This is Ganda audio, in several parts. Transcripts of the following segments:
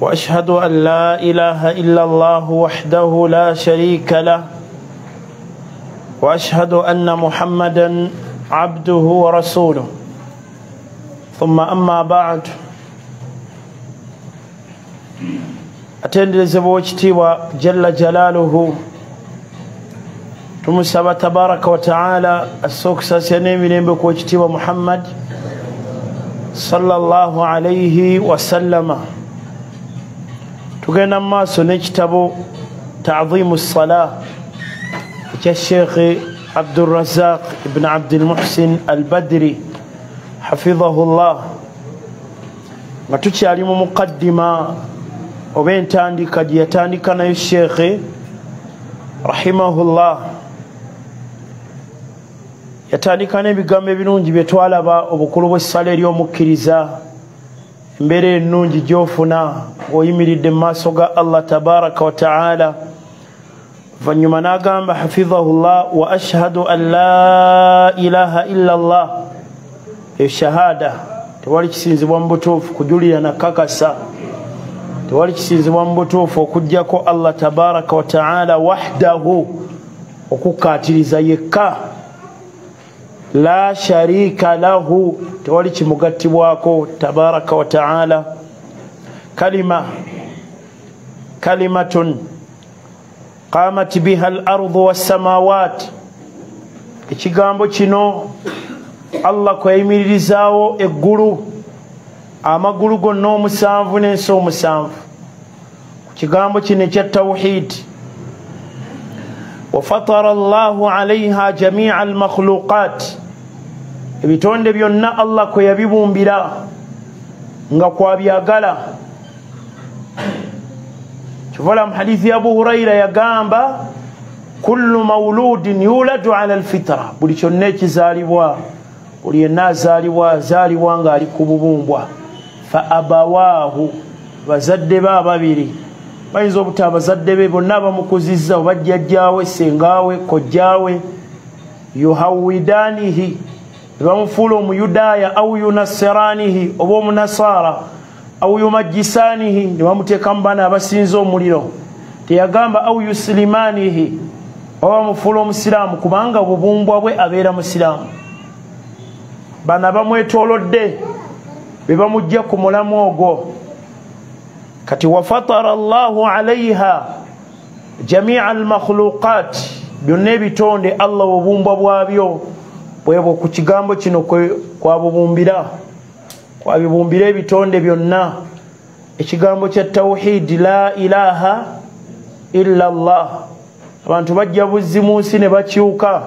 واشهد ان لا اله الا الله وحده لا شريك له واشهد ان محمدا عبده ورسوله ثم اما بعد atenderezebwa wekitiibwa jalla jalaaluhu tumusaba tabaraka wataala assa okusasya n'emirembe ku wekitiibwa muhammad sallallahu alaihi wasallama tugenda mu maaso n'ekitabo tazimu sala ekya sheekhe abdurazaq ibn abdilmuhsin al badri hafizahu llah nga tukyali mu muqaddima oba entandika gye yatandika nayo sheekhe rahimahullah. Yatandika n'ebigambo ebirungi bye twalaba obukulu bw'essala ery'omukkiriza embeera ennungi gyofuna ng'oyimiridde mu maaso ga allah tabaraka wataala oluvannyuma n'agamba hafizahu llah wa ashhadu an la ilaha illa llah eyo shahada tewali kisinzibwa mu butuufu kujulira nakakasa tewali kisinzibwa mu butuufu okugjako allah tabaraka wataala wahdahu okukatiriza yekka la sharika lahu tewali kimugattibwako tabaraka wataala kalima kalimatun qamat biha al ardu wassamawat ekigambo kino allah kweyimiririzaawo eggulu amagulu gonna omusanvu n'ensi omusanvu. Ku kigambo kino ekya tawhid wafatara llahu alaiha jamia almakhluqat ebitonde byonna allah kwe yabibumbira nga kwabyagala. Kivola mu hadithi ya abu huraira yagamba kullu mauludin yuladu ala alfitara buli kyonna ekizaalibwa buli yenna azaalibwa azaalibwa ngaali ku bubumbwa. Fa abawaahu bazadde be ababiri. Bayinza obuta abazadde be bonna bamukuzizza oba jjajjaawe sengaawe kojjaawe. Yuhawidanihi nebamufuula omuyudaaya au yunasiranihi oba omunasaara au yumajisanihi nebamuteekamu baana abasinza omuliro. Teyagamba au yusilimanihi oba bamufuula omusiraamu kubanga obubumbwa bwe abeera musiraamu. Bana bamwetolodde bebamujja ku mulamu ogwo. Kati wafatara llahu alaiha jamia almakhluqat byonna ebitonde allah obubumbwa bwabyo bwebwo ku kigambo kino kwabubumbira kwabibumbira ebitonde byonna. Ekigambo kya tawhidi la ilaha illa llah abantu bajja buzzi mu nsi ne bakyuka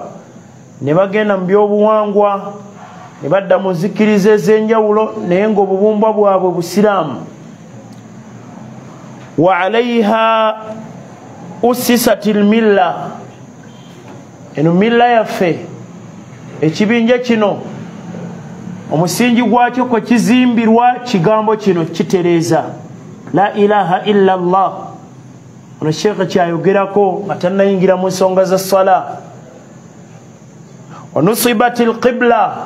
ne bagenda mu byobuwangwa ne badda mu nzikiriza ez'enjawulo naye ngaobubumbwa bwabwe busiraamu. Wa alaiha ussisat lmilla eno milla yaffe ekibinja kino omusingi gwakyo kwe kizimbirwa kigambo kino kitereeza. La ilaha illa llah ono sheekha kyayogerako nga tannayingira mu nsonga za sala wanusibat lqibla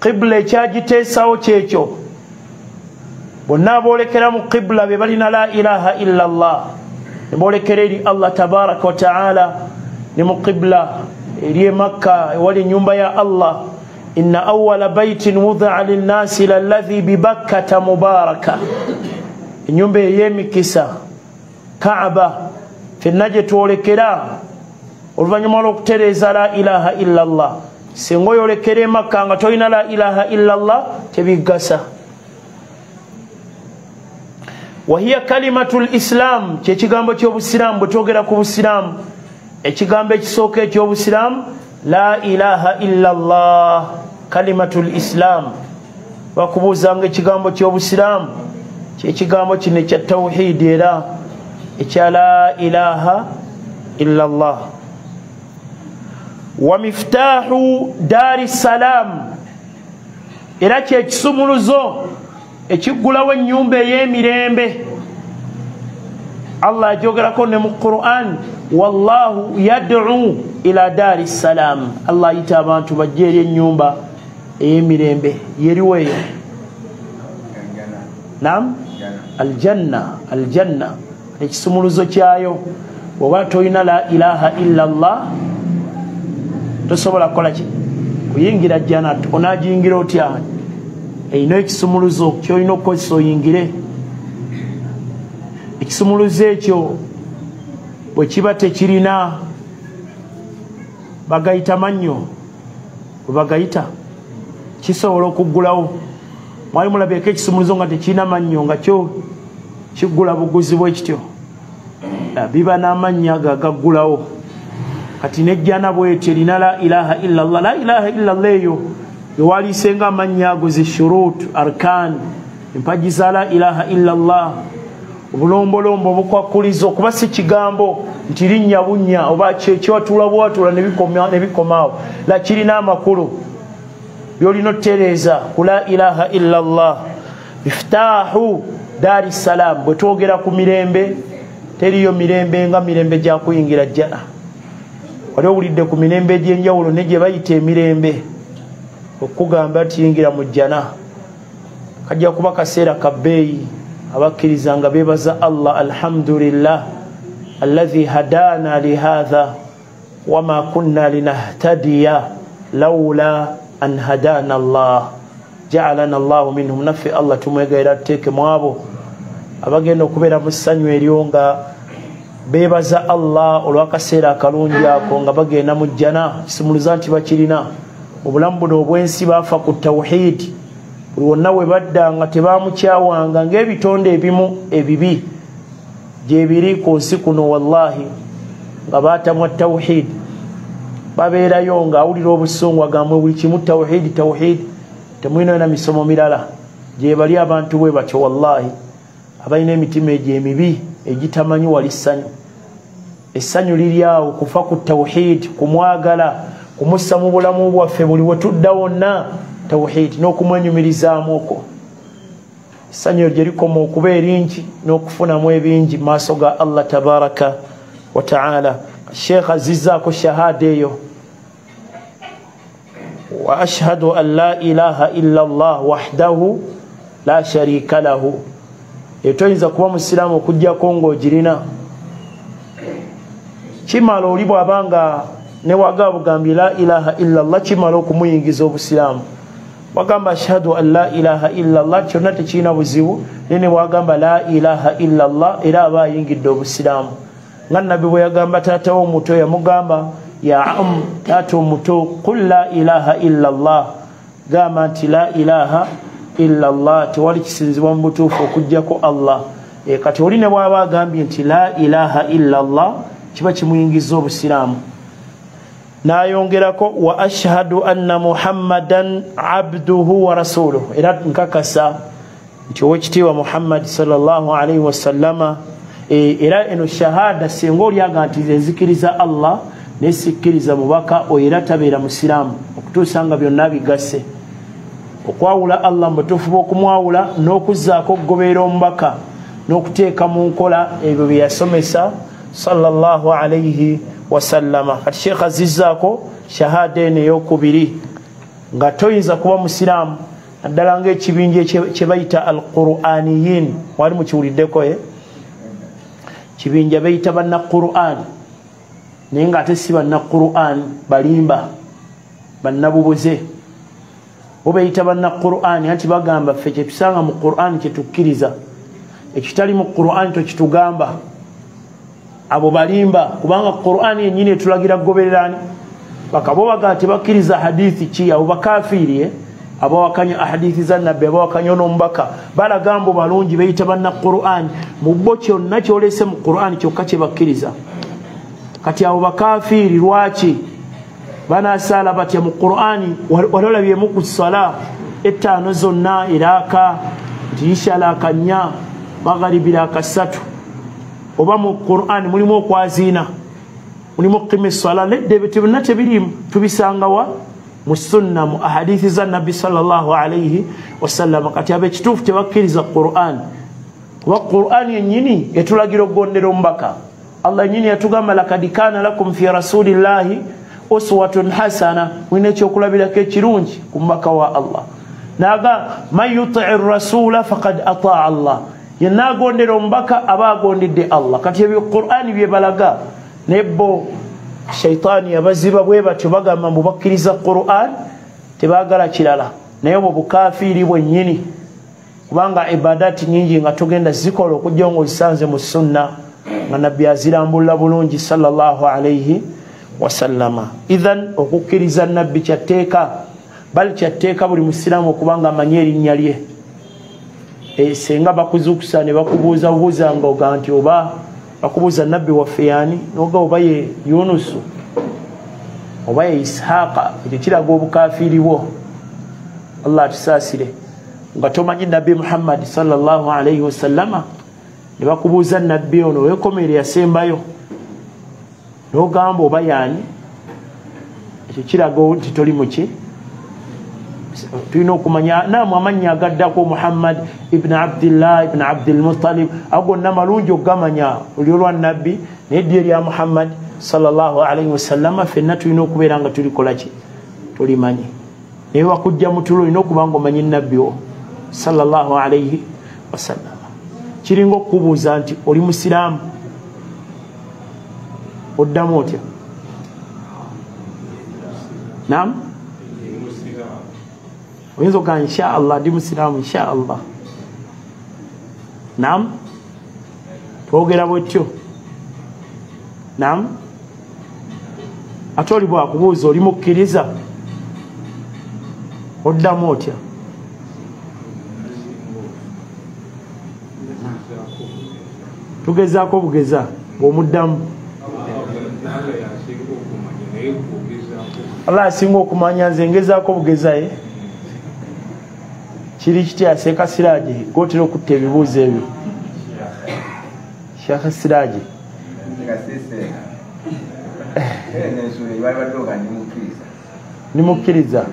qibula ekyagiteesawo kyekyo. Bonna aboolekera mu qibula be balina la ilaha illa llah ne boolekera eri allah tabaraka wataala ne mu qibula eri e makka ewali enyumba ya allah. Ina awala baitin wudia linnasi lalahi bibakkata mubaraka. Enyumba ey'emikisa kaaba fenna gye twolekera oluvannyuma lw'okutereeza la ilaha illa llah singa oyolekera emakka nga tolina la ilaha illa llah tebigasa wahiya kalimatu lislam kyekigambo kyobusiraamu bwe twogera ku busiraamu ekigambo ekisooka ekyobusiraamu la ilaha illa llah kalimatu lislam bakubuuzanga ekigambo kyobusiraamu kyekigambo kino ekya tawhidi era ekya la ilaha illa llah wa miftaahu daari salaamu era kyekisumuluzo ekiggulawo ennyumba ey'emirembe. Allah ajogerako ne mu quran wallahu yadcu ila daari salaamu allah ayita abantu bajje eri ennyumba ey'emirembe yeriweeyo nam aljanna aljanna. Ekisumuluzo kyayo. Oba tolina la ilaha illa llah tosobola kukola ki? Kuyingira jjana onagiyingira otya? Erina ekisumuluzo kyolina okukozesa oyingire ekisumuluzo ekyo bwe kiba tekirina bagayita mannyo bwe bagayita kisobola okuggulawo. Mwali mulabyeko ekisumuluzo nga tekirina mannyo nga kyo kiggula buguzi bwe kityo. Biba n'amannya ago agaggulawo. Kati nejjana bwetyo erina la ilaha illallah la ilaha illallah eyo ewaliisenga amannya ago zishurut arkan empaji za la ilaha illallah obulombolombo obukwakuliza okuba si kigambo nti linnya bunnya oba kyekiwatula bwatula nebikomaawo la kirina amakulu. Byolina otereeza ku la ilaha illallah miftaahu daari salaamu bwe twogera ku mirembe teriyo mirembe nga mirembe gyakuyingira jjana wali owulidde ku mirembe egyenjawulo ne gye bayita emirembe okugamba tiyingira mu jjana. Kajja kuba kaseera ka bbeeyi abakkiriza nga beebaza allah alhamdulillah allahi hadaana lihatha wama kunna linahtadiya laula an hadaana allah jaalana llahu minhum. Naffe allah tumwegaira tuteeke mu abo abagenda okubeera mu ssanyu eryo nga beebaza allah olwakaseera akalungi ako nga bagenda mu jjana. Kisumuluza nti bakirina. Obulamu buno obwensi baafa ku tawhidi buli wonna we badda nga tebamukyawanga ng'ebitonde ebimu ebibi gyebiri ku nsi kuno wallahi nga baatamwa tawhidi babeerayo ng'awulira obusungu agambwe buli kimu tawhidi tawhidi temulinayo na misomo mirala. Gyebali abantu bwe batyo wallahi. Abalina emitima egyo emibi egitamanyi wali ssanyu essanyu liri awo kufa ku tawhidi kumwagala kumussa mu bulamu bwaffe buli wetudda wonna tawhidi n'okumwenyumirizaamu okwo. Essanyu eryo gyerikoma okuba eringi n'okufunamu ebingi mu maaso ga allah tabaraka wataala sheekh azizzaako shahada eyo. Wa ashhadu an la ilaha illa llah wahdahu la sharika lahu. Etoyinza kuba musiraamu okugjako ngaogirina kimala oli bwabanga newaga bugambye la ilaha illallah kimala okumuyingiza obusiraamu wagamba ashhadu an la ilaha illallah kyonna tekirina buzibu. Naye newagamba la ilaha illallah era aba ayingidde obusiraamu. Nga nabbi bwe yagamba taatawo omuto yamugamba ya am taata omuto qul la ilaha illallah. Gamba nti la ilaha illallah tewali kisinzibwa mu butuufu okugjako allah. E, kati oli ne bwaba agambye nti la ilaha illallah kiba kimuyingiza obusiraamu nayongerako wa ashhadu anna muhammadan abduhu wa rasuluh era nkakasa nti owekitiibwa muhammadi salllahalaihi wasallama e, era eno shahada singa olyaga nti enzikiriza allah nesikkiriza mubaka oyo era tabeera musiraamu okutuusa nga byonna bigase okwawula allah mubutuufu bwokumwawula n'okuzaako okugoberera omubaka n'okuteeka mu nkola ebyo bye yasomesa salllahalaihi wasallama. Kati sheekh azizzaako shahada eno eyokubiri nga toyinza kuba musiraamu naddala ngaekibinja kyebayita al quraniyin wali mukiwuliddeko e kibinja bayita banna quran naye nga ate si banna quran balimba bannabubuze. Bo beyita banna qurani anti bagamba ffe kyetusanga mu qurani kyetukkiriza ekitali mu qurani tokitugamba abo balimba kubanga qurani yenyini etulagira kugobererani bakabo bagaa tebakkiriza hadithi ki? Abo bakafiiri abawakanya ahadithi za nabbi abawakanya n'omubaka. Balaga mbu balungi beyita banna qurani mu bo kyonna kyolese mu qurani kyokka kyebakkiriza kati abo bakafiiri lwaki? Banasaala batya mu qurani wali olabyemu ku sala ettaano zonna eraaka nti isha laaka nnya magharibi laaka ssatu oba mu quran mulimu okwaziina mulimu okukima eswala nedda ebyo tebina tebirimu tubisangawa mu sunna mu ahadithi za nabbi salaalaihi wasallama kati abekituufu tebakkiriza quran. Kuba quran yenyini etulagira okugondera omubaka allah yenyini yatugamba lakad kana lakum fi rasulillahi uswatun hasana. Mulina ekyokulabirako ekirungi ku mubaka wa allah. Naga man yutii rasula fakad ataa allah yenna agondera omubaka aba agondedde allah. Kati ebyo qurani byebalaga nebbo shaitaani yabaziba bwe batyo bagamba mbu bakkiriza quran tebagala kirala. Naye obwo bukafiiri bwennyini kubanga ibadaati nyingi nga tugenda zikola okujja nga ozisanze mu sunna nga nabbi azirambulula bulungi salaalaihi wasallama. Ithan okukkiriza nabbi kyatteeka bali kyatteeka buli musiraamu okubanga amanye erinnya lye e, senga bakuzukusa ne bakubuuza bubuuza nga oga nti oba bakubuuza nabbi waffe yaani? Noga oba ye yunusu? Oba ye isihaaqa ekyo kiraga obukafiiri bwo. Allah atusaasire. Nga tomanyi nabbi muhammadi salaalaihi wasallama ne bakubuuza nabbi ono wekomere yasembayo. Nogamba oba yaani? Ekyo kiraga nti toli muki tulina okumanya namu amannya agaddako muhammad ibni abdillah ibni abdilmutalib ago gonna malungi okugamanya oli olwa nabbi naye ddyo erya muhammad salaalaihi wasallama fenna tulina okubeera nga tulikolaki tulimanyi. Naye bakujja mutulo olina okuba nga omanyi nabbi wo salaalaihi wasallama kiringa okukubuuza nti oli musiraamu? Oddamu otya? Nam oyinza ogaa inshaallah ndi musiraamu inshaallah nam twogera bwetyo nam ate oli bwakubuuza oli mukkiriza oddamu otya tugezaako bugeza bwomuddamu allah asinga okumanya nze ngezaako bugezaye kiri kiti aseeka siraje gotera okutta ebibuuzo ebyo. Shekha siraje nimukkiriza.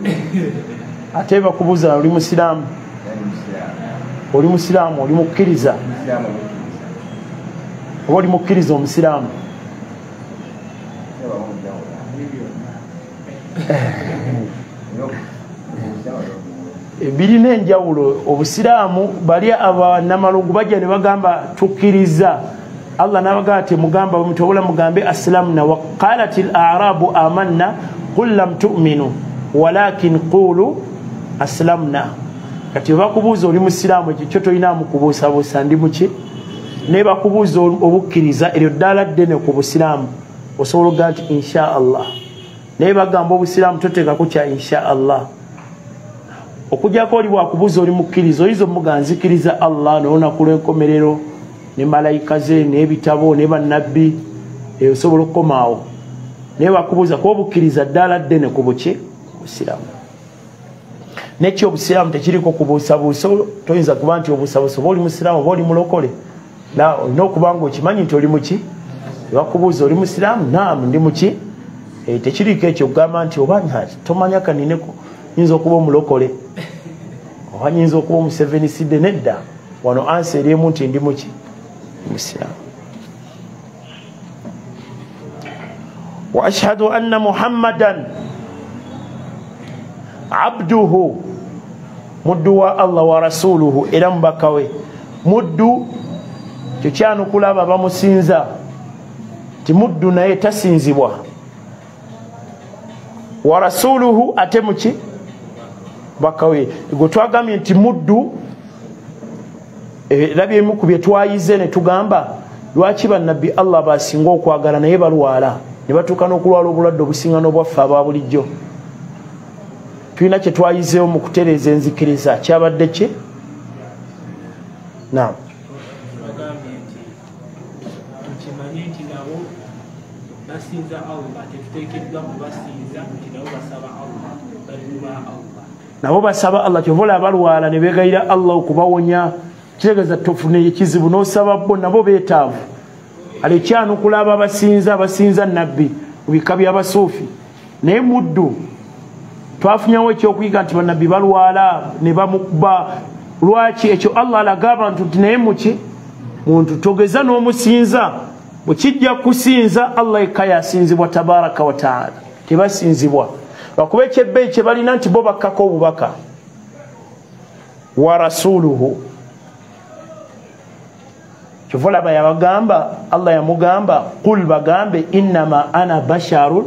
Ate bakubuuza oli musiraamu? Oli musiraamu oli mukkiriza. Oba oli mukkiriza omusiraamu birina enjawulo obusiraamu bali abanamalungu bajja ne bagamba tukkiriza. Allah nabagamba temugamba mutobula mugambe aslamna waqalat larabu amanna qul lam tuminu walakin qulu aslamna kati webakubuuza oli musiraamu ekyo kyo tolinamu kubuusabuusa ndi muki naye bakubuuza obukkiriza eryo ddala ddene ku busiraamu. Osobola okugaa nti insha allah. Naye bagamba obusiraamu toteekaku kya insha allah okujjako oli bwakubuuza oli mukkiriza oyinza omuga nzikiriza allah nolunaku lwenkomerero ne malayika ze n'ebitabo ne bannabbi osobola okukomaawo naye bakubuuza kuba obukkiriza ddala ddene ku buki busiraamu. Nekyo obusiraamu tekiriko kubuusabuusa toyinza kuba nti obuusabuusa oba oli musiraamu oba oli mulokole. Olina okuba nga okimanyi nti oli muki? Ebakubuuza oli musiraamu naamu ndi muki? Tekiriiko ekyo okugamba nti oba tomanya kanineko nyinza okuba omulokole oba nyinza okuba omuseveniside nedda? Wano ansi eriemu nti ndi muki musiraamu wa ashhadu anna muhammadan abduhu muddu wa allah wa rasuluhu era mubaka we. Muddu kyo kyanukula abo abamusinza ti muddu naye tasinzibwa. Wa rasuluhu ate muki mubaka we. Gwe twagambye nti muddu era byemu ku bye twayize ne tugamba lwaki bannabbi allah basinga okwagala naye balwala? Ne batuuka n'okulwala obulwadde obusinga n'obwaffe aba bulijjo. Tulina kye twayizeewo mu kutereeza enzikiriza. Kyabadde ki nam basinza allah tetuteekeddwa kubasinza nti nabo basaba allah allah nabo basaba allah kyova olaba balwala ne begayira allah okubawonya. Kitegeeza tofune ekizibu n'osaba bo nabo beetaavu. Alekyanukula abo abasinza abasinza nabbi mu bika byabasuufi naye muddu twafunyawo ekyokuyiga nti banabbi balwala ne bamukuba lwaki ekyo allah alaga abantu nti naye muki? Muntu togeza n'omusinza bwekijja kusinza allah ekka yasinzibwa tabaraka wataala tebasinzibwa lwakuba ekyebbeeyi kye balina nti bo bakkako obubaka. Wa rasuluhu. Kyova olaba yabagamba allah yamugamba qul bagambe innama ana basharun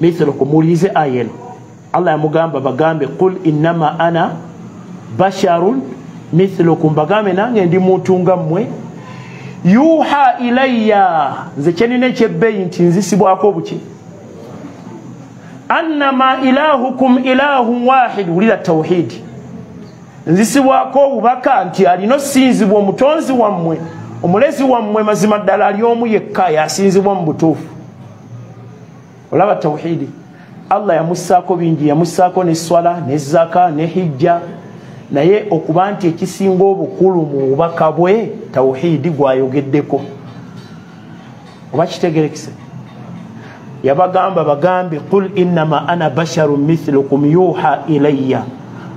mithlukum muwulirize ayeno allah yamugamba bagambe qul innama ana basharun mithlukum bagambe nange ndi muntu nga mmwe. Yuha ilayya. Nze kyenina ekyebbeeyi nti nzisibwako buki annama ilahukum ilahun wahid. Wulira tawhidi nzisibwako obubaka nti alina osinzibwa omutonzi wammwe omulezi wammwe mazima ddala ali omu yekka yasinzibwa mu butuufu. Olaba tawhidi allah yamussaako bingi yamussaako ne swala ne zaka ne hijja. Naye okuba nti ekisinga obukulu mu bubaka bwe tawhidi gwayogeddeko. Oba kitegerekise yabagamba bagambe qul innama ana basharun mithlukum yuha ilayya.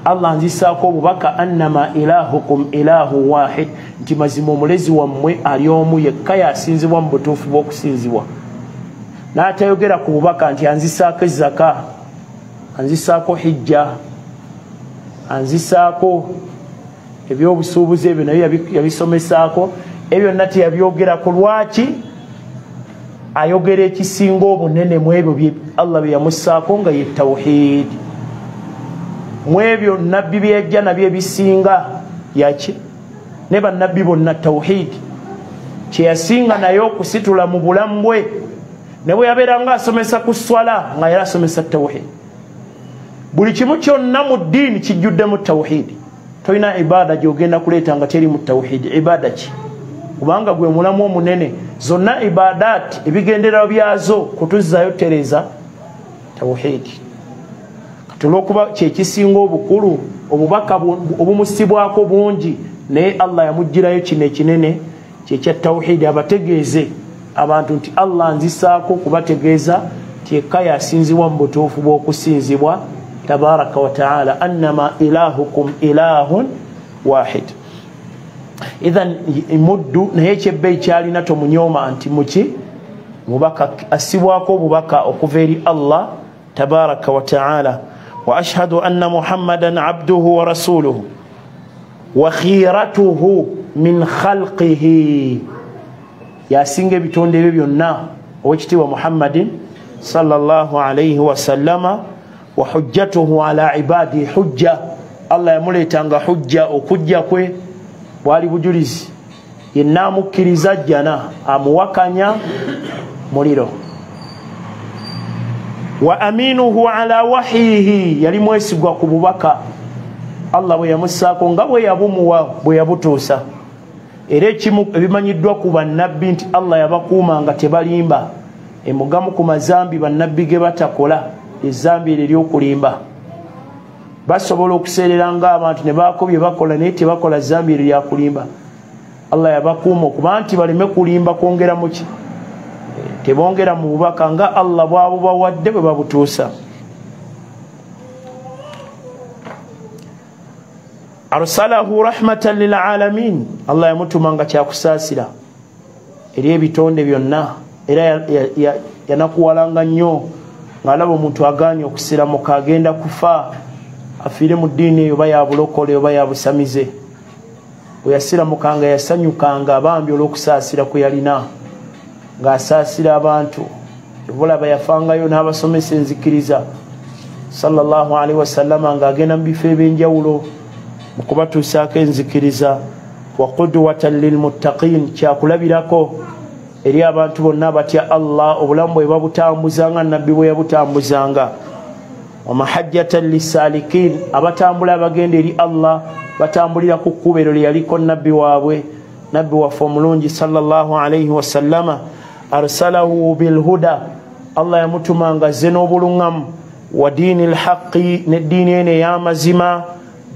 Allah nzisaako obubaka annama ilahukum ilahu wahid. Nti mazima omulezi wammwe ali omu yekka yasinzibwa mu butuufu bw'okusinzibwa. N'atayogera ku bubaka nti anzisaako ezaka anzisaako hijja anzisaako ebyobusuubuzi ebyo naye yabisomesaako. Ebyo byonna teyabyogerako lwaki ayogera ekisinga obunene mu ebyo allah bye yamussaako nga ye tawhidi mu ebyo nabbi byeyajja nabyo ebisinga yaki ne bannabbi bonna tawhidi kyeyasinga naye okusitula mu bulamu bwe ne bwe yabeeranga asomesa ku swala nga yali asomesa tawhidi buli kimu kyonna mu ddiini kijjuddemu tawhidi tolina ibaada gyogenda kuleeta nga teri mu tawhidi ibaada ki kubanga gwe mulamu omunene zonna ibadaati ebigenderero byazo kutuzzayo tereza tawhidi kati olwokuba kyekisinga obukulu obubaka obumusibwako bungi naye allah yamugirayo kino ekinene kyekya tawhidi abategeeze. Abantu nti allah nzisaako kubategeeza ti ekka yasinzibwa mu butuufu bw'okusinzibwa tabaraka wataala annama ilahukum ilahun wahid ithan muddu naye ekyebbeeyi kyalina tomunyooma nti muki? Mubaka asibwako obubaka okuva eri allah tabaraka wataala wa ashhadu anna muhammadan abduhu wa rasuluhu. Wa khiratuhu min khalqihi. Yasinga ebitonde ebyo byonna owekitiibwa muhammadin sallallahu alaihi wasallama wa hujjatuhu ala ibadihi hujja. Allah yamuleetanga hujja okujja kwe bwali bujulizi yenna amukkiriza jjana amuwakanya muliro. Wa aminuhu ala wahiyihi yali mwesigwa ku bubaka. Allah bwe yamussaako nga bwe yabumuwa bwe yabutuusa. Era ekimu ebimanyiddwa ku bannabbi nti allah yabakuuma nga tebalimba emugamu ku mazambi bannabbi ge batakola ezambi eryo eryokulimba basobola okuseerera ngaabantu ne baako bye bakola naye tebakola zambi eryo lyakulimba allah yabakuuma okuba nti baleme kulimba kwongera muki tebongera mu bubaka nga allah bwabubawadde bwe babutuusa. Arsalahu rahmatan lilalamin allah yamutuma nga kyakusaasira. Eri ebitonde byonna. Era yanakuwalanga nnyo. Ngaalaba omuntu aganye okusiramuka agenda kufa afiire mu ddiini eyo oba yabulokole oba yabusamize bwe yasiramukanga yasanyukanga abambi olw'okusaasira kwe yalina ng'asaasira abantu. Obulaba yafangayo n'abasomesa enzikiriza. Sallallahu alaihi wasallama ng'agenda mu bifo ebyenjawulo mu kubatuusaako enzikiriza. Wa qudwatan lilmuttaqin kyakulabirako eri abantu bonna abatya allah obulamu bwe babutambuzanga nabbi bwe yabutambuzanga wamahajjatan lisalikin abatambula abagenda eri allah batambulira ku kkubero lyeyaliko nabbi waabwe nabbi waffe omulungi salllah alaihi wasallama arsalahu bilhuda allah yamutumanga ze n'obuluŋŋamu wa diini lhaqi neddiini eno ey'amazima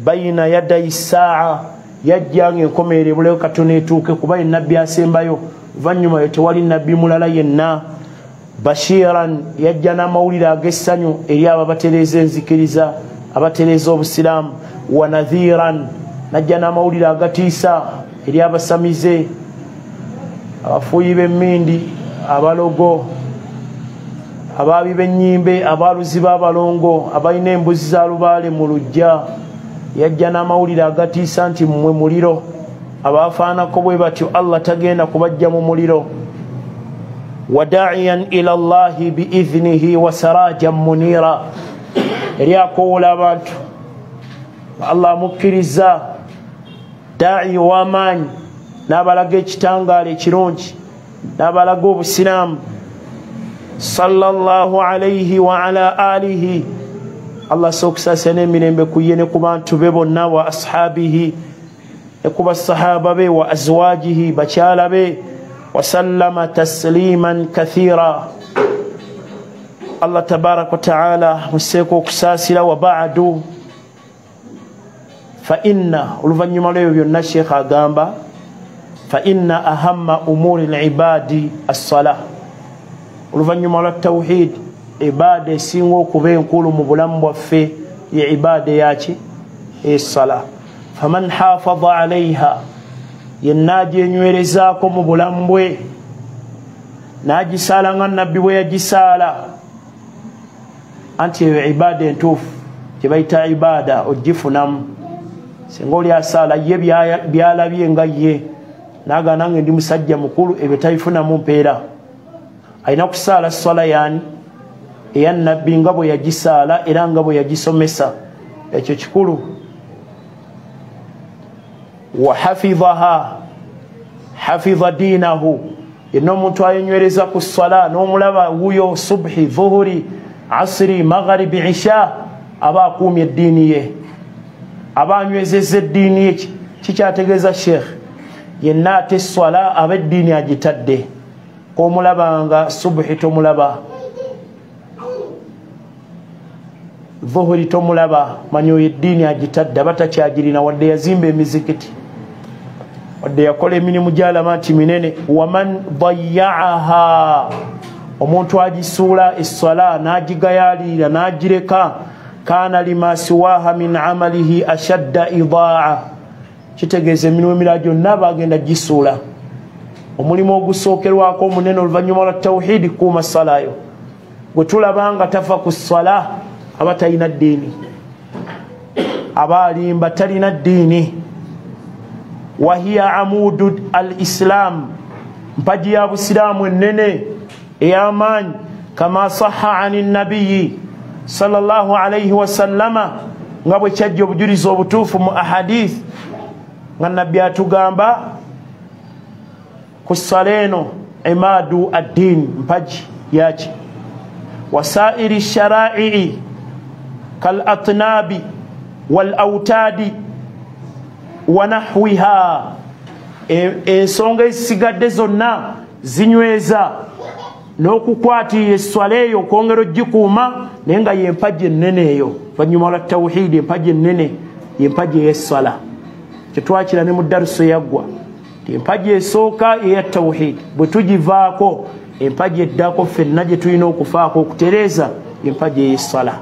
bayina yadayi saa yajjanga enkomeero ebulewo katono etuuke kuba ye nabbi asembayo oluvannyuma yo tewali nabbi mulala yenna bashiran yajja n'amawulire ag'essanyu eri abo abatereeza enzikiriza abatereeza obusiraamu. Wa nadhiran najja n'amawulire agatiisa eri abasamize abafuuyi b'emmindi abalogo abaabi b'ennyimbe abaaluzi b'abalongo abalina embuzi za lubaale mu lujja yajja n'amawulire agatiisa nti mmwe muliro. Abaafaanako bwe batyo allah tagenda kubajja mu muliro وداعيا إلى الله بإذنه وسراجا منيرا. رياكو ولا بات الله مكرزا داعي وامان نابلغ اجتانغا لشرونج نابلغ بسلام صلى الله عليه وعلى آله. الله سوكسا سنين من بكوين كمان تبيبو نوى اصحابه يكوبا الصحابة وأزواجه بشالا به وسلم تسليما كثيرا. الله تبارك وتعالى مسيكو كساسلا وبعد فإن ولفن يمالي النشيخ غامبا فإن أهم أمور العباد الصلاة. ولفن يمال التوحيد. عبادة سينو كبين كولو مبلم وفي عبادة ياتي. إيه الصلاة. فمن حافظ عليها yenna agyenywerezaako mu bulamu bwe n'agisaala nga nabbi bwe yagisaala. Anti eyo ibaada entuufu gye bayita ibaada ogifunamu. Singa oli asaala ye byalabye nga ye. Naga nange ndi musajja mukulu ebyo tabifunamu mpeera. Alina kusaala swala yaani? Eya nabbi nga bwe yagisaala era nga bwe yagisomesa. Ekyo kikulu wahafidhaha hafidha diinahu yenna omuntu ayenywereza ku swala n'omulaba wuyo subhi dhuhuri asiri magharibi isha aba akuumye eddiini ye aba anywezeza eddiini ye kikyategeeza sheekh yenna ate swala aba eddiini agitadde komulabanga subhi tomulaba dhuhuri tomulaba manyi oyo eddiini agitadde aba takyagirina wadde yazimba emizikiti wadde yakola emirimu gyalama nti minene waman dayaaha omuntu agisuula eswala n'agigayaalira n'agireka kaana lima siwaha min amalihi ashadda idaa kitegeeza emirimu emirala gyonna bagenda gisuula. Omulimu ogusookerwako omunene oluvannyuma lwa tawhidi kuuma salayo gwe tulaba nga tafa ku swala aba talina ddiini. Aba alimba talina ddiini wahiya amudu al islam mpaji ya busiraamu ennene ey'amaanyi kama saha ani nabiyi sallallahu alaihi wasallama nga bwe kyajja obujulizi obutuufu mu ahadith nga nabbi atugamba ku ssala eno imaadu addiini mpaji yaki? Wasairi sharaii kal atnaabi wal autaadi wanahwiha ensonga ezisigadde zonna zinyweza n'okukwatirira esswala eyo okwongera ogikuuma naye nga yempaji ennene eyo. Vanyuma lwa tawhidi empaji ennene yempaji ey'esswala. Kyetwakira ne mu daruso yaggwa ti empaji esooka eya tawhidi bwe tugivaako empaji eddako ffenna gye tulina okufaako okutereeza empaji ey'essala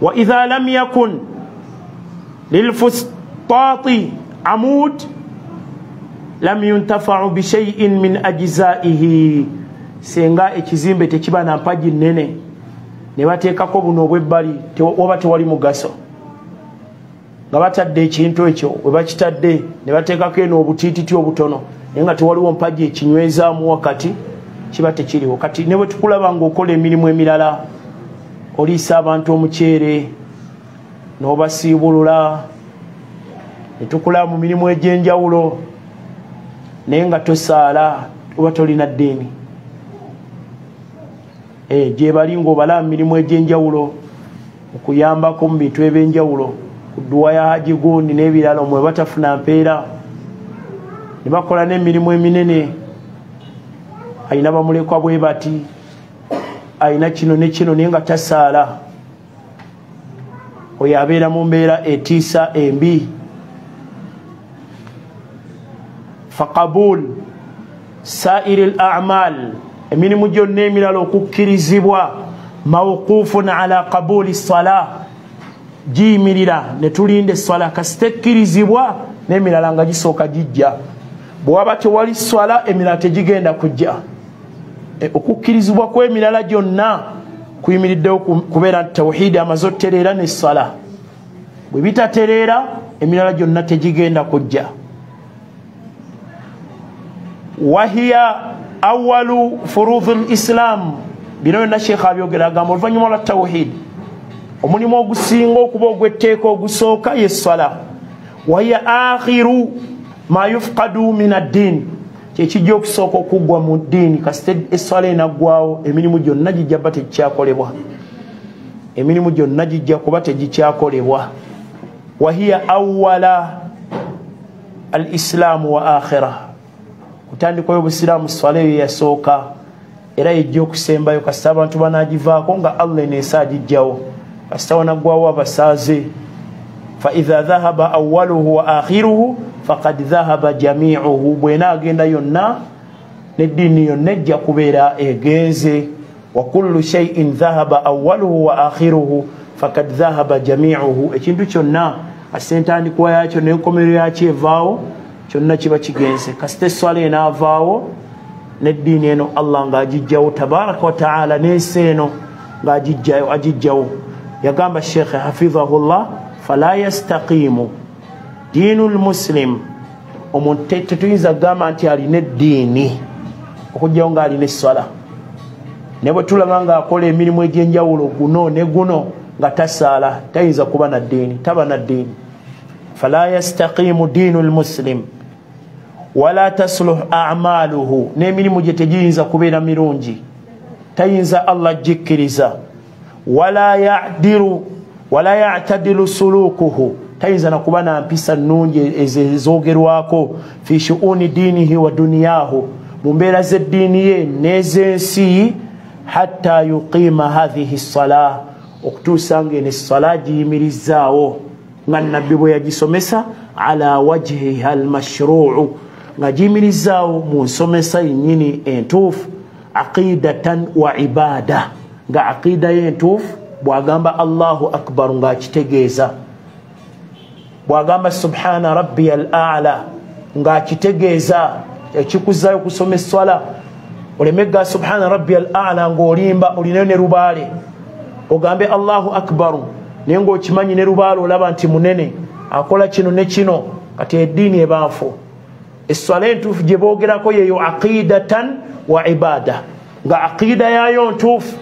wa idha lam yakun lilfustaati amud lam yuntafau bishaiin min ajizaihi senga ekizimbe tekiba na mpaji nene ne bateekako buno obwebbali waba tewali mugaso. Nga batadde ekintu ekyo we bakitadde ne bateekako eno obutiititi obutono naye nga tewaliwo mpaji ekinywezaamu wakati kiba tekiriwo. Kati ne bwe tukulaba ngaokola emirimu emirala oliisa abantu omuceere n'obasiibulula netukulaba mu mirimu egy'enjawulo naye nga tosaala oba tolina ddiini gyebali ngaobala mu mirimu egy'enjawulo okuyambako mu bintu ebyenjawulo ku dduwa ya haji gundi n'ebirala omwe batafuna mpeera ne bakola n'emirimu eminene. Ayina bamulekwa bwe bati ayina kino ne kino naye nga tasaala oyo abeera mu mbeera etiisa embi. Faqabul sairi l amal emirimu gyonna emirala okukkirizibwa mawqufun ala qabuli sala giyimirira netulinda eswala kasitekkirizibwa nemirala nga gisooka gijja. Bwewaba tewali swala emirala tegigenda kujja. E, okukkirizibwa kwemirala gyonna kuyimiriddewo kubeera nti tawhidi amaze otereera nesala bwe bitatereera emirala gyonna tegigenda kujja. Wahiya awalu furudhu lislam bino byonna sheekha abyogera agamba oluvanyuma lwa tawhidi omulimu ogusinga okuba ogwetteeka ogusooka yesala wahiya akhiru ma yufkadu min addiini kyekijja okusooka okuggwa mu ddiini kasite eswala enaggwawo emirimu gyonna gijja kuba tegikyakolebwa. Emirimu gyonna gijja kuba tegikyakolebwa. Wahiya awala al islaamu wa akhira kutandikwayo obusiraamu swala eyo yasooka era yejja okusembayo kasite abantu banagivaako nga allah neesa agijjawo kasite wanaggwawo abasaaze faidha dhahaba awaluhu wa akhiruhu fakad dhahaba jamiuhu. Bwena agenda yonna neddiini yonna ejja kubeera egenze. Wa kullu shaiin dhahaba awaluhu wa akhiruhu fakad dhahaba jamiuhu. Ekintu kyonna asentandikwa yakyo nenkomero yakyo evaawo kyonna kiba kigenze. Kasite eswala enaavaawo neddiini eno allah ngaagijjawo tabaraka wataala nensi eno ngaagijjayo agijjawo yagamba sheekhe hafidhahu llah fala yastaqimu diinu lmuslim omuntu tetuyinza kugamba nti alina eddiini okugjawo nga alina eswala ne bwe tulaba nga akola emirimu egyenjawulo guno ne guno nga tasaala tayinza kuba na ddiini taba na ddiini. fala yastaqimu diinu lmuslim wala tasluh amaluhu n'emirimu gye tegiyinza kubeera mirungi. Tayinza allah gikkiriza wala yadiru wala yatadilu sulukuhu. Tayinza nakuba nampisa nungi ezogerwako fi shuuni diinihi wa duniyahu mu mbeera zeddiini ye n'ezensi hatta yuqima hathihi sala okutuusa ngaeno esala giyimirizaawo. Nga nabbi bwe yagisomesa ala wajhiha almashruu nga giyimirizaawo mu nsomesa yennyini entuufu aqidatan wa ibaada nga aqida ye entuufu bwagamba allahu akbaru ngaakitegeeza bwagamba subhana rabbiya al ala ngaakitegeeza ekikuzayo okusoma eswala olemega subhana rabbiya al ala ngaolimba olinayo ne lubaale ogambe allahu akbaru naye ngaokimanyi ne lubaale olaba nti munene akola kino ne kino kati eddiini ebanfu eswala entuufu gye boogerako yeyo aqidatan wa ibaada nga aqida yayo ntuufu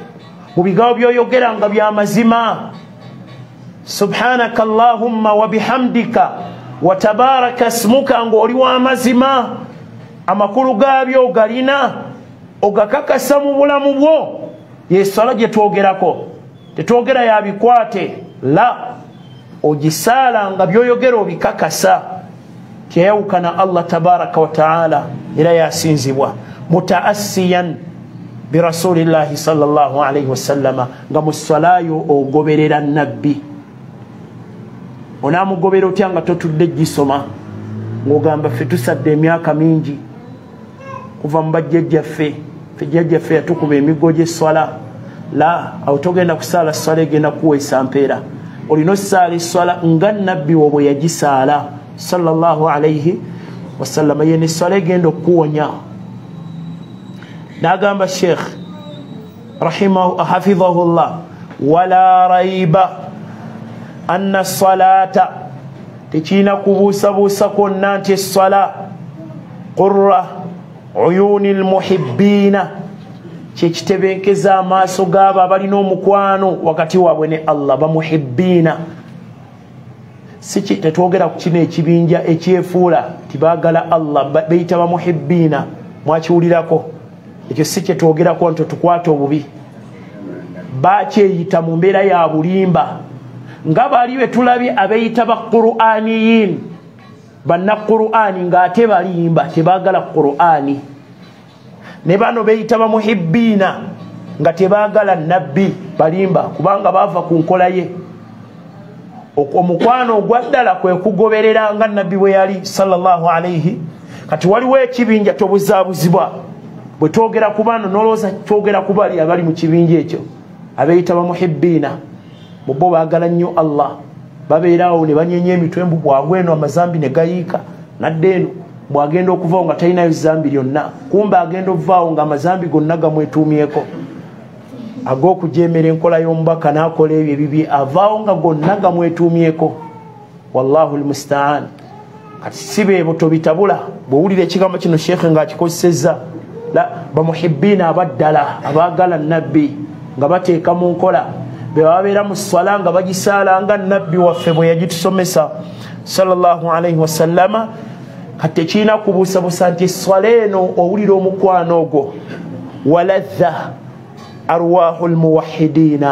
mu bigambo byoyogera nga byamazima subhanaka allahumma wabihamdika watabaraka smuka ngaoli wamazima amakulu gaabyo ogalina ogakakasa mu bulamu bwo. Yesala gye twogerako. Tetwogera yabikwate la ogisaala nga byoyogera obikakasa. Kyeyawukana allah tabaraka wataala era yasinzibwa. Mutaasiyan birasulillahi salllahalaihi wasallama nga mu swalayo ogoberera nabbi onamugobera otya nga totudde gisoma ngaogamba ffe tusadde emyaka mingi kuva mu bajjajjaffe fe jjajjaffe yatukuba emigo gyeswala la awo togenda kusaala swala egenda kuweesa mpeera. Olina osaala eswala nga nabbi wo bwe yagisaala. Salllahalaihi wasallama yene eswala egenda okuwonya nagamba sheekh hafidhahu llah wala raiba anna salata tekirina kubuusabuusa kwonna nti eswala qurra uyuni lmuhibbina kyekitebenkeza amaaso gaabo abalina omukwano wakati waabwe ne allah bamuhibbiina tetwogera ku kino ekibinja ekyefuula tibagala allah beyita bamuhibbiina mwakiwulirako ekyo si kyetwogerako nti tukwata obubi. Bakyeyita mu mbeera ya bulimba nga bali be tulabye abeyita ba quraniyin banna qurani ngaate balimba tebagala qurani. Ne bano beyita bamuhibbiina nga tebagala nabbi balimba kubanga bava ku nkola ye. Omukwano ogwaddala kwe kugoberera nga nabbi bwe yali sallallahu alaihi kati waliwo ekibinja tobuzaabuzibwa bwe twogera ku bano nolowooza twogera ku bali abali mu kibinja ekyo abeeyita bamuhibbiina mubo baagala nnyo allah. Babeerawo ne banyenya emitwe mbu bwagweno amazambi ne gayiika nadde eno bwagenda okuvaawo nga talinayo zambi lyonna. Kumbe agenda ovaawo nga amazambi gonna gamwetuumyeko. Ag'okujemera enkola y'omubaka n'akola ebyo ebibi avaawo nga gonna gamwetuumyeko. Wallahu lmustaan kati si beebo tobitabula. Bwowulira ekigambo kino sheekhe ngaakikozesezza bamuhibbiina abaddala abaagala nabbi nga bateeka mu nkola. Bebabeera mu swala nga bagisaala nga nabbi waffe bwe yagitusomesa salllahu alaihi wasallama kati tekirina kubuusabuusa nti eswala eno owulira omukwano ogwo. Waladha arwahu lmuwahidiina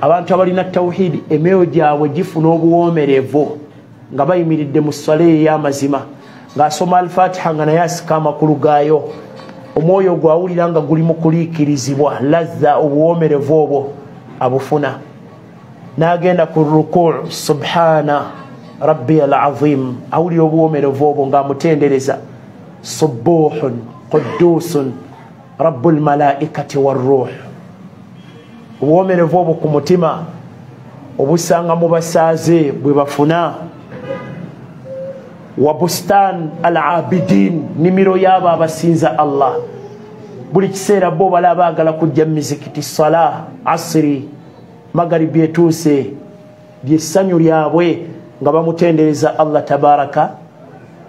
abantu abalina tawhidi emyoyo gyabwe gifuna obuwomerevu nga bayimiridde mu swala eyo ey'amazima ng'asoma alfatiha nga naye asika amakulu gaayo omwoyo gwawulira nga guli mu kuliikirizibwa lazza obuwomerevu obwo abufuna. N'agenda ku rukuu subhana rabbi al azim awulira obuwomerevu obwo ng'amutendereza subuhun qudusun rabu lmalaikati waruh obuwomerevu obwo ku mutima obusanga mu basaaze bwe bafuna wa bustan al abidin nimiro y'abo abasinza allah. Buli kiseera bo bala baagala kujja mumizikiti sala asiri magaribi etuuse lyessanyu lyabwe nga bamutendereza allah tabaraka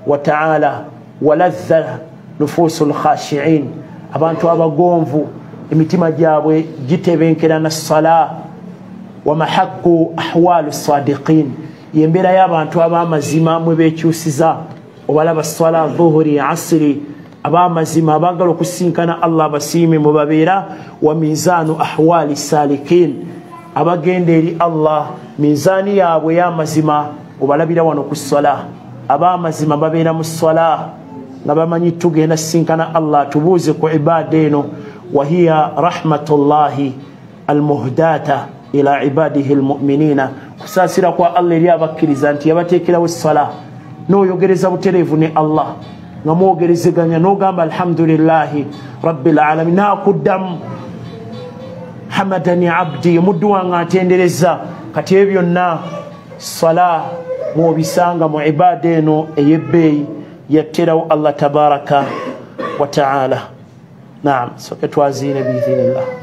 wataala waladha nufuusu lkhashiin abantu abagonvu emitima gyabwe gitebenkera na sala wamahaku ahwalu sadiqin yembeera y'abantu ab'amazima mwe bekyusiza obalaba swala dhuhuri asiri ab'amazima abaagala okusinkana allah abasiime mwe babeera wa mizaanu ahwali salikin abagenda eri allah mizaani yaabwe y'amazima obalabira wano ku swala. Ab'amazima babeera mu swala nga bamanyi tugenda sinkana allah tubuuze ku ibaada eno. Wahiya rahmatullahi almuhdata ila ibadihi almuminina kusaasira kwa allah eri abakkiriza nti yabateekerawo essala n'oyogereza butereevu ne allah nga mwogerezeganya n'ogamba alhamdulilahi rabbilalamin nakuddamu hamadani abdi omuddu wange atendereza kati ebyo byonna sala mwobisanga mu ibaada eno ey'ebbeeyi yatterawo allah tabaraka wataala naam soke twaziine biidhinillah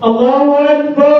Allahu Akbar.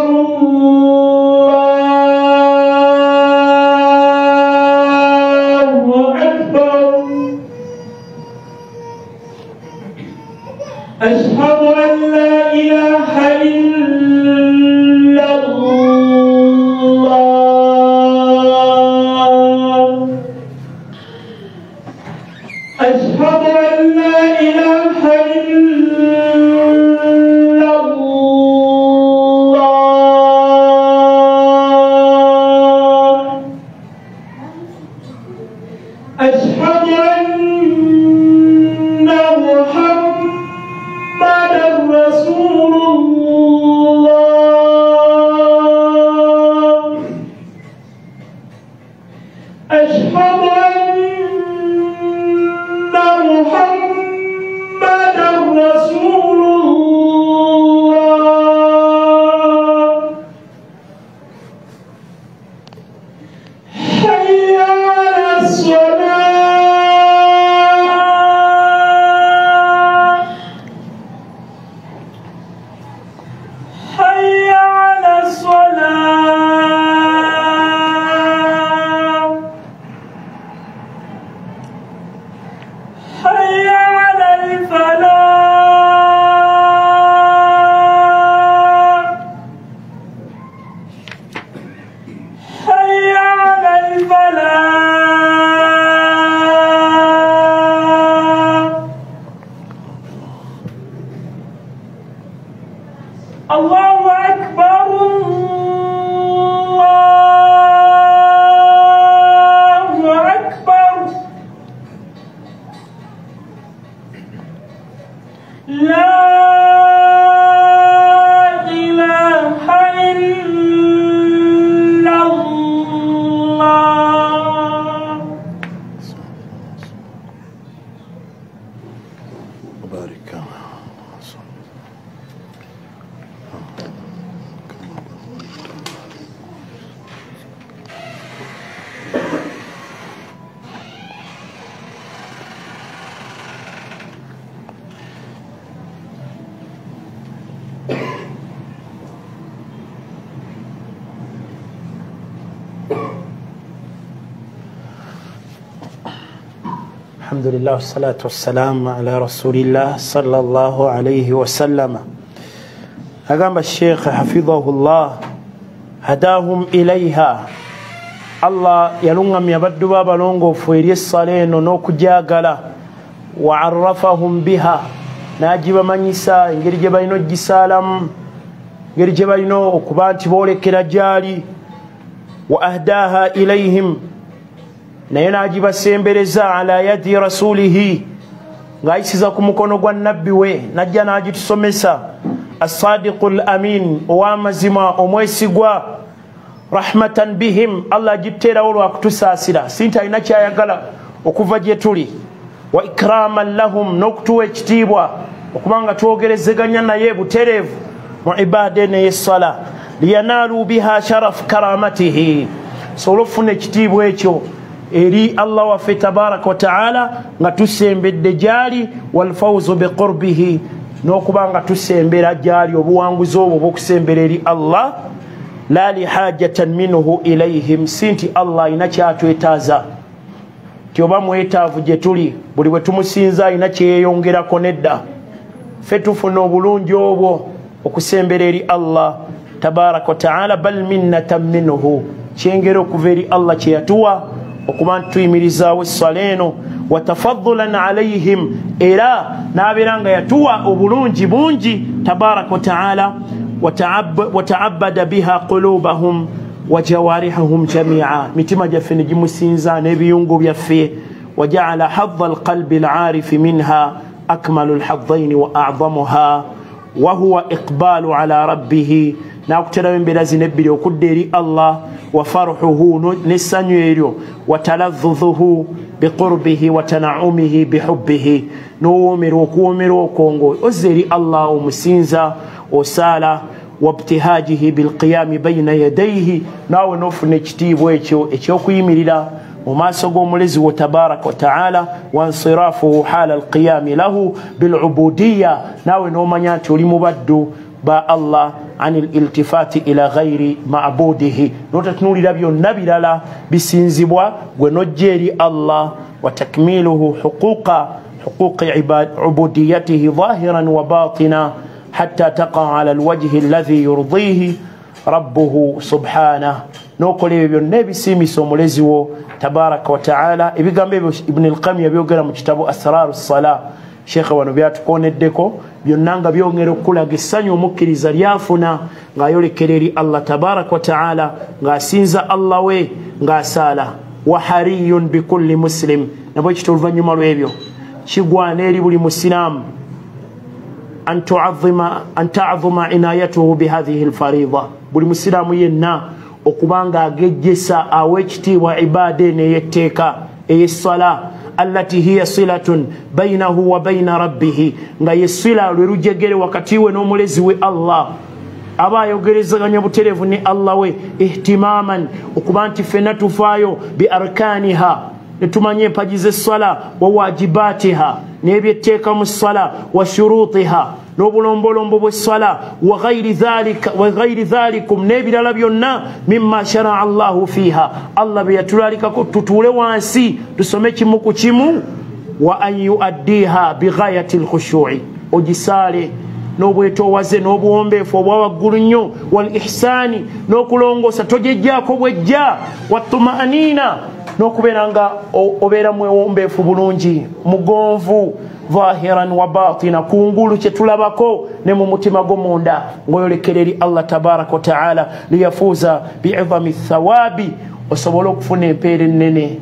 الحمد لله والصلاة والسلام على رسول الله صلى الله عليه وسلم أقام الشيخ حفظه الله هداهم إليها الله يلونغم يبدو بابا لونغو فويري الصالين نوكو جاغلا وعرفهم بها ناجب من يسا ngeri gye balina okuba nti boolekera gyali wa ahdaha ilaihim naye n'agibasembereza ala yadi rasulihi ng'ayisiza ku mukono gwa nabbi we najja n'agitusomesa. Assadiqu l amin ow'amazima omwesigwa rahmatan bihim allah agitteerawo lwakutusaasira. Sinti alina kyayagala okuva gye tuli. Wa ikraman lahum n'okutuwa ekitiibwa okuba nga twogerezeganya naye butereevu mu ibaada eneyessala liyanaalu biha sharafu karamatihi. Sobole okufuna ekitiibwa ekyo eri allah waffe tabaraka wataala nga tusembedde gyali walfauzu biqurbihi n'okuba nga tusembera gyali obuwanguzi obwo bwokusembera eri allah la lihajatan minhu ilaihim si nti allah alina kyatwetaaza. Ti oba mwetaavu gye tuli buli bwe tumusinza alina kyeyeyongerako nedda. Ffe tufuna obulungi obwo okusembera eri allah tabaraka wataala bal minnatan minhu. Kyengera okuva eri allah kyeyatuwa okuba nti tuyimirizaawo essala eno watafadulan alaihim era n'abeera nga yatuwa obulungi bungi tabaraka wataala wataabada biha qulubahum wajawarihahum jamia mitima gyaffe ne gimusinza n'ebiyungu byaffe wajaala hadha alqalbi alarifi minha akmalu lhadaini wa acdamuha wahuwa iqbalu ala rabbihi nakuterawo embeera zino ebbiri okudda eri allah wa faruhuhu nessanyu eryo watalavuzuhu biqurbihi watanaumihi bihubbihi nowoomerwa okuwoomerwa okwo ngo ozza eri allah omusinza osaala wabtihajihi bilqiyami baina yadaihi naawe nofuna ekitiibwa ekyo ekyokuyimirira mu maaso g'omulezi wo tabaraka wataala wansirafuhu haala alqiyami lahu bilubudiya naawe nomanya nti oli mubaddu ba allah ani liltifati ila ghairi mabudihi notatunulira byonna birala bisinzibwa gwe nojja eri allah watakmiluhu huquqa huquqi ubudiyatihi zahiran wa batina hatta taqa rabbuhu subhanah nokola ebyo byonna ebisiimisa omulezi wo tabaraka wataala ebigambo ebyo ibuni lqayim yabyogera mu kitabu asraru sala. Sheekhe wano byatukoneddeko byonna nga byongera okulaga essanyu omukkiriza lyafuna ng'ayolekera eri allah tabaraka wataala ng'asinza allah we ng'asaala. Wa hariyun bikulli muslim. Nabwe ekito oluvannyuma lw'ebyo. Kigwana eri buli musiraamu an tacduma inayatuhu bihathihi lfarida buli musiraamu yenna okuba nga agejjesa awa ekitiibwa ibaada eno ey'etteeka ey'essala allati hiya silatun bainahu wa baina rabbihi nga ye sila lwe lujegere wakati we n'omulezi we allah aba ayogerezaganya butereevu ne allah we ihtimaman okuba nti ffenna tufaayo bi arkaniha netumanya empagi z'essala wa wajibatiha n'ebyetteeka mu ssala wa shurutiha n'obulombolombo bw'essala wa ghairi dhalikum n'ebirala byonna mima sharaa allahu fiiha allah bye yatulalikako tutuule wansi tusome kimu ku kimu. Wa an yuaddiha bighayati lkhushuci ogisaale n'obwetoowaze n'obuwombeefu obwa waggulu nnyo wal ihsaani n'okulongoosa togejjaako bwejja wattumaaniina n'okubeera nga obeera mwewombeefu bulungi mugonvu zahiran wa batina kungulu kyetulabako ne mu mutima gw'omunda ng'oyolekera eri allah tabaraka wataala liyafuuza biidami thawaabi osobole okufuna empeera ennene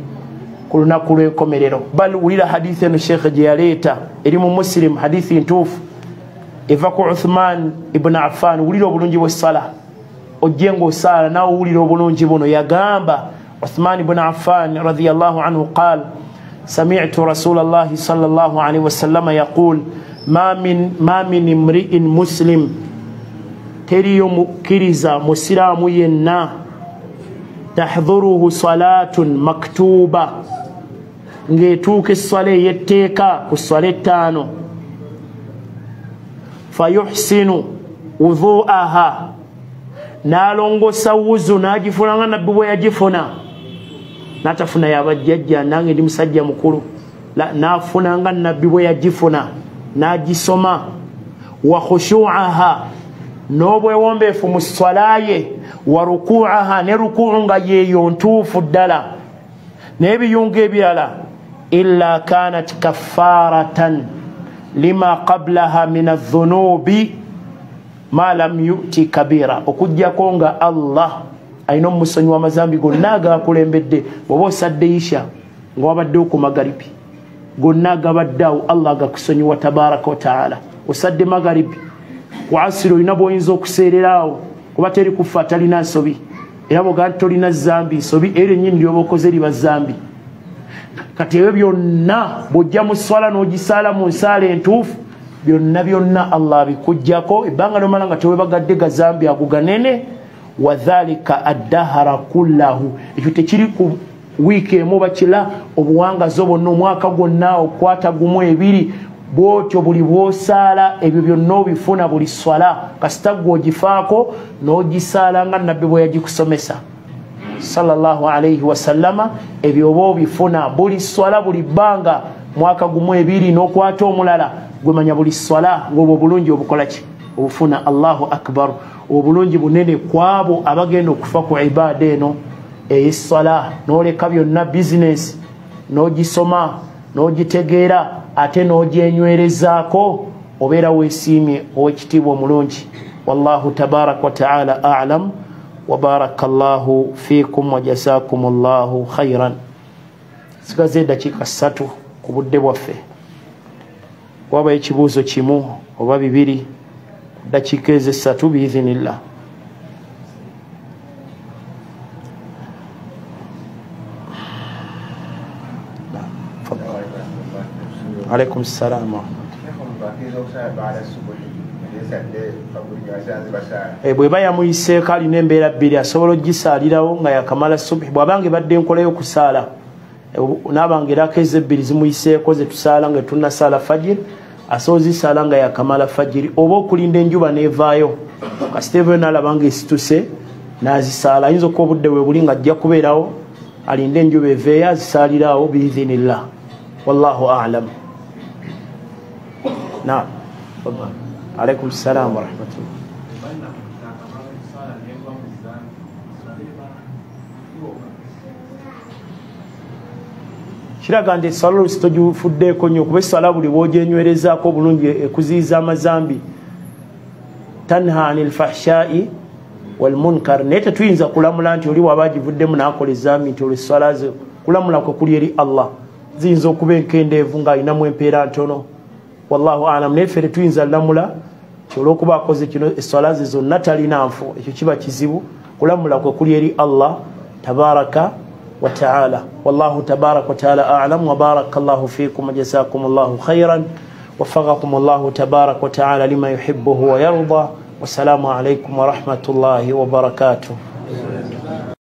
ku lunaku lw'enkomerero bal wulira hadithi eno sheekhe gye yaleeta eri mu musilimu hadithi ntuufu eva ku uthman ibuni affan wulira obulungi bwessala ojje ngaosaala nawe owulira obulungi buno. Yagamba uthman ibuni affan radiallahu anhu qaal samitu rasula llahi sal llah alaihi wasallama yaqul ma min imriin muslim. Teriyo mukkiriza musiraamu yenna. Tahdhuruhu salatun maktuba. Ng'etuuka essala ey'etteeka ku ssala ettaano fayuhsinu wudhu'aha n'alongosa wuzu n'agifuna nga nabbi bwe yagifuna. N'atafuna yabajjajja nange ndi musajja mukulu. N'afuna nga nabbi bwe yagifuna. N'agisoma. Wa khushu'aha n'obwewombeefu mu swalaye wa ruku'aha ne rukuu nga yeeyo ntuufu ddala. N'ebiyungu ebirala. Illa kanat kaffaratan lima qablaha min adhunubi ma lam yuti kabira. Okugjako nga allah alina omusonyi w'amazambi gonna agakulembedde bweoba osadde isha nga wabaddewo ku magaribi gonna agabaddeawo allah agakusonyiwa tabaraka wataala osadde magaribi. Ku asiri olina bwoyinza okuseereraawo kuba teri kufa talina nsobi. Era bwoga nti tolina zambi nsobi era ennyini lyoba okoze riba zambi kati ebyo byonna bwojja mu swala n'ogisaala mu nsaala entuufu byonna byonna allah abikugjako ebbanga nomala nga tewebagadde gazambi ago ganene wadhalika addahara kullahu. Ekyo tekiri ku wiiki emu bakira obuwangazi bwonna omwaka gwonna okwata gumu ebiri bwotyo buli bwosaala ebyo byonna obifuna buli swala. Kasita gwe ogifaako n'ogisaala nga nabbi bwe yagikusomesa sallallahu alaihi wasallama ebyo oba obifuna buli swala buli bbanga mwaka gumu ebiri n'okwata omulala gwemanya buli swala ngaobwo obulungi obukolaki obufuna allahu akbar. Obulungi bunene kwabo abagenda okufa ku ibaada eno eyeswala n'oleka byonna bizinesi n'ogisoma n'ogitegeera ate n'ogyenywerezaako obeera weesiimye owekitiibwa omulungi. Wallahu tabaraka wataala alam wabaraka llahu fikum wajasakum llahu khairan. Sigaze edakiika ssatu ku budde bwaffe. Wabayo ekibuuzo kimu oba bibiri dakiika ezo essatu biidhinillah alaikum salam bweba yamuyiseeko alina embeera bbiri asobola ogisaalirawo nga yakamala subuhi bwabanga ebadde enkolayo okusaala nabanga erako ezo ebbiri zimuyiseeko zetusaala nga tunasaala fajiri asobola zisaala nga yakamala fajiri oba okulinda enjuba nevaayo. Kasita evayo nalaba nga esituse nazisaala. Ayinza okuba obudde bwe buli nga ajja kubeerawo alinde enjuba eveeyo azisaalirawo biidhinillah. Wallahu alam. Naam alaikum salam warahmatullah kiraga nti esala olusi togifuddeeko nnyo kuba esala buli bwogyenywerezaako obulungi ekuziyiza amazambi. Tanha ani lfahshai walmunkar naye tetuyinza kulamula nti oli waba agivuddemu nakola ezambi nti olwesala ze kulamula kwe kuli eri allah. Ziyinza okuba enkendeevu ngaalinamu empeera ntono. Wallahu alam naye ffe tetuyinza lamula olwokuba akoze kino eswala ze zonna talina nfu ekyo kiba kizibu kulamula kwe kuli eri allah tabaraka wataala wallahu tabaraka wataala alam wabaraka llahu fikum wajazakum llahu khairan وفقكم الله تبارك وتعالى لما يحبه ويرضى والسلام عليكم ورحمة الله وبركاته